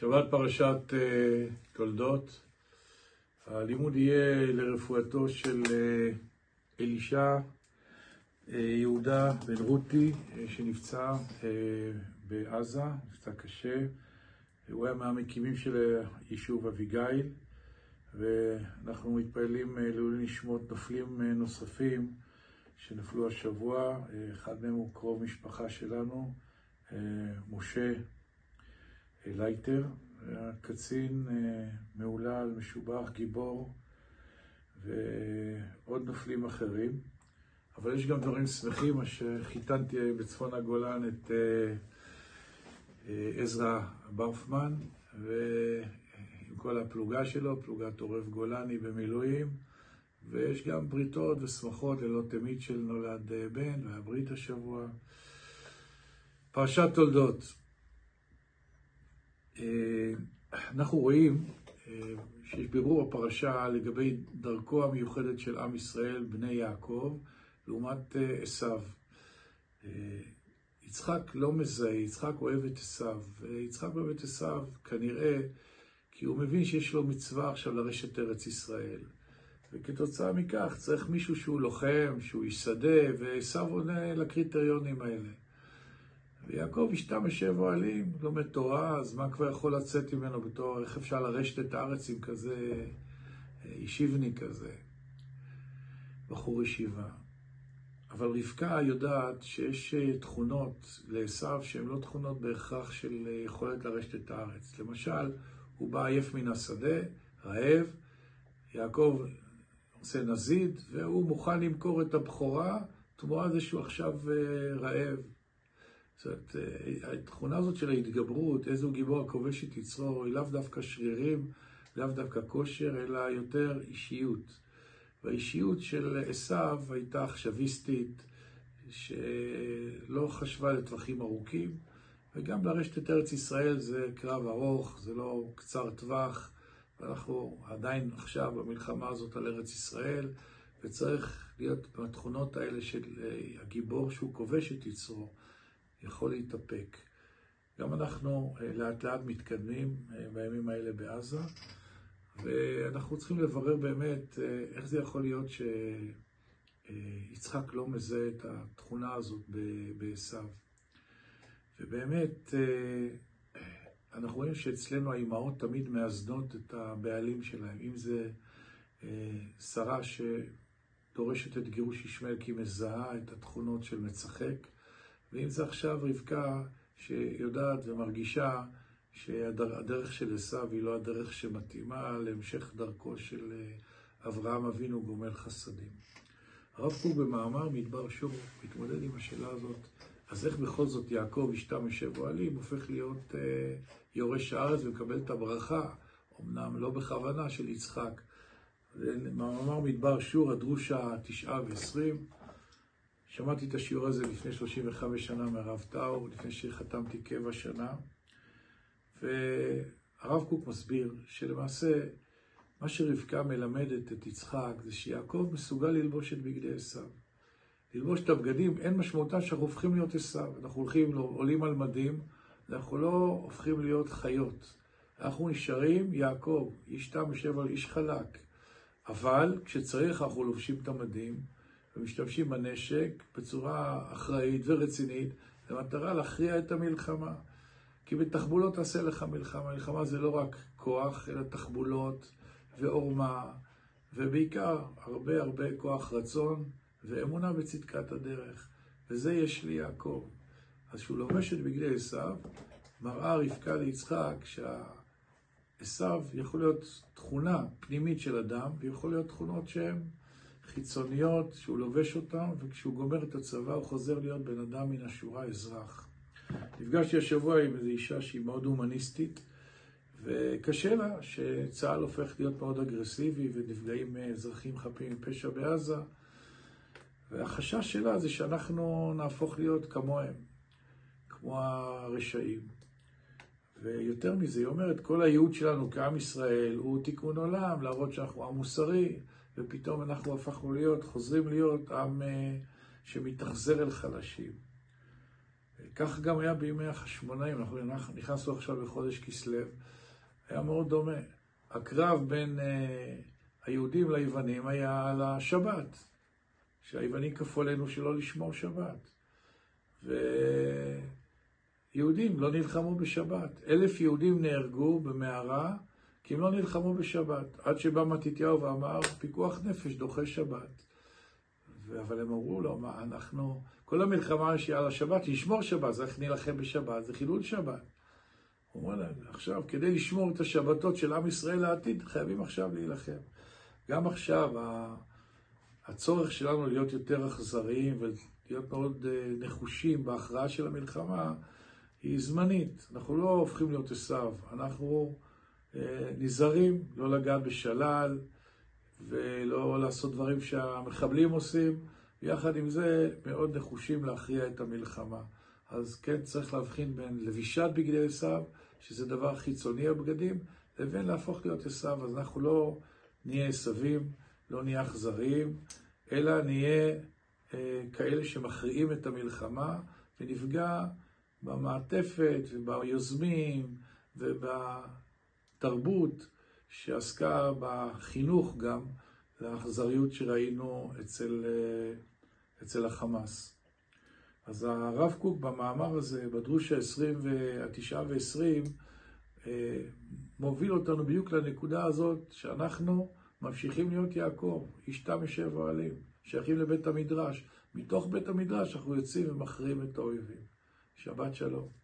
שבת פרשת אה, תולדות. הלימוד יהיה לרפואתו של אה, אלישע אה, יהודה בן רותי, שנפצע בעזה, נפצע קשה. הוא היה מהמקימים של היישוב אביגיל, ואנחנו מתפללים לעילוי נשמות נופלים נוספים שנפלו השבוע. אחד מהם הוא קרוב משפחה שלנו, משה לייטר, היה קצין אה, מהולל, משובח, גיבור, ועוד נופלים אחרים. אבל יש גם דברים שמחים, מה שחיתנתי בצפון הגולן את אה, אה, עזרא ברפמן, ועם כל הפלוגה שלו, פלוגת עורב גולני במילואים, ויש גם בריתות ושמחות ללא תמיד של נולד בן, והברית השבוע. פרשת תולדות. אה, אנחנו רואים אה, שיש בירור הפרשה לגבי דרכו המיוחדת של עם ישראל, בני יעקב, לעומת אה, עשיו. יצחק לא מזהה, יצחק אוהב את עשיו. יצחק אוהב את עשיו כנראה כי הוא מבין שיש לו מצווה עכשיו לרשת ארץ ישראל. וכתוצאה מכך צריך מישהו שהוא לוחם, שהוא איש שדה, ועשיו עונה לקריטריונים האלה. ויעקב השתה משב אוהלים, לומד תורה, אז מה כבר יכול לצאת ממנו בתור, איך אפשר לרשת את הארץ עם כזה ישיבני כזה, בחור ישיבה. אבל רבקה יודעת שיש תכונות לעשו שהן לא תכונות בהכרח של יכולת לרשת את הארץ. למשל, הוא בא עייף מן השדה, רעב, יעקב עושה נזיד, והוא מוכן למכור את הבכורה תמורה זה שהוא עכשיו רעב. זאת אומרת, התכונה הזאת של ההתגברות, איזה הוא גיבור הכובש את יצרו, היא לאו דווקא שרירים, לאו דווקא כושר, אלא יותר אישיות. והאישיות של עשיו הייתה עכשוויסטית, שלא חשבה לטווחים ארוכים, וגם לרשת את ארץ ישראל זה קרב ארוך, זה לא קצר טווח, ואנחנו עדיין עכשיו במלחמה הזאת על ארץ ישראל, וצריך להיות בתכונות האלה של הגיבור שהוא כובש את יצרו. יכול להתאפק. גם אנחנו אה, לאט לאט מתקדמים אה, בימים האלה בעזה, ואנחנו צריכים לברר באמת אה, איך זה יכול להיות שיצחק לא מזהה את התכונה הזאת בעשו. ובאמת, אנחנו רואים שאצלנו האימהות תמיד מאזנות את הבעלים שלהם. אם זה שרה שדורשת את גירוש ישמעאל כי מזהה את התכונות של מצחק, ואם זה עכשיו רבקה שיודעת ומרגישה שהדרך של עשיו היא לא הדרך שמתאימה להמשך דרכו של אה, אברהם אבינו גומל חסדים. הרב קוק במאמר מדבר שור מתמודד עם השאלה הזאת, אז איך בכל זאת יעקב אשתה משב אוהלים הופך להיות אה, יורש הארץ ומקבל את הברכה, אמנם לא בכוונה, של יצחק. מאמר מדבר שור, הדרושה תשעה ועשרים. שמעתי את השיעור הזה לפני 35 שנה מהרב טאו, לפני שחתמתי קבע שנה, והרב קוק מסביר שלמעשה מה שרבקה מלמדת את יצחק זה שיעקב מסוגל ללבוש את בגדי עשיו. ללבוש את הבגדים, אין משמעותה שאנחנו הופכים להיות עשיו. אנחנו הולכים, עולים על מדים, אנחנו לא הופכים להיות חיות. אנחנו נשארים יעקב, איש תם יושב על איש חלק. אבל כשצריך אנחנו לובשים את המדים. ומשתמשים בנשק בצורה אחראית ורצינית במטרה להכריע את המלחמה. כי בתחבולות תעשה לך מלחמה. מלחמה זה לא רק כוח, אלא תחבולות ועורמה, ובעיקר הרבה הרבה כוח רצון ואמונה בצדקת הדרך. וזה יש לי יעקב. אז כשהוא לובש את בגדי עשיו, מראה רבקה ליצחק שעשיו יכול להיות תכונה פנימית של אדם, ויכול להיות תכונות שהן חיצוניות שהוא לובש אותן, וכשהוא גומר את הצבא הוא חוזר להיות בן אדם מן השורה, אזרח. נפגשתי השבוע עם איזו אישה שהיא מאוד הומניסטית, וקשה לה שצה"ל הופך להיות מאוד אגרסיבי ונפגעים אזרחים חפים מפשע בעזה, והחשש שלה זה שאנחנו נהפוך להיות כמוהם, כמו הרשעים. ויותר מזה, היא אומרת, כל הייעוד שלנו כעם ישראל הוא תיקון עולם, להראות שאנחנו עם מוסרי, ופתאום אנחנו הפכנו להיות, חוזרים להיות עם אה, שמתאכזר אל חלשים. וכך גם היה בימי החשמונאים, אנחנו נכנסנו עכשיו לחודש כסלו, היה מאוד דומה. הקרב בין uh, היהודים ליוונים היה על השבת, שהיוונים כפו עלינו שלא לשמור שבת. ויהודים לא נלחמו בשבת. אלף יהודים נהרגו במערה כי הם לא נלחמו בשבת. עד שבא מתתיהו ואמר, פיקוח נפש דוחה שבת. אבל הם אמרו לו, מה, אנחנו, כל המלחמה על השבת, לשמור שבת, זה איך נילחם בשבת, זה חילול שבת. הוא אומר להם, עכשיו, כדי לשמור את השבתות של עם ישראל לעתיד, חייבים עכשיו להילחם. גם עכשיו, הצורך שלנו להיות יותר אכזריים ולהיות מאוד אה, נחושים בהכרעה של המלחמה, היא זמנית. אנחנו לא הופכים להיות עשיו, אנחנו נזהרים לא לגעת בשלל ולא לעשות דברים שהמחבלים עושים. יחד עם זה, מאוד נחושים להכריע את המלחמה. אז כן צריך להבחין בין לבישת בגדי עשיו, שזה דבר חיצוני הבגדים, לבין להפוך להיות עשיו. אז אנחנו לא נהיה עשבים, לא נהיה אכזריים, אלא נהיה אה, כאלה שמכריעים את המלחמה ונפגע במעטפת וביוזמים ובתרבות שעסקה בחינוך גם לאכזריות שראינו אצל, אה, אצל החמאס. אז הרב קוק במאמר הזה, בדרוש ה-29 ו-20, מוביל אותנו בדיוק לנקודה הזאת שאנחנו ממשיכים להיות יעקב, איש תם יושב אוהלים, שייכים לבית המדרש. מתוך בית המדרש אנחנו יוצאים ומכריעים את האויבים. שבת שלום.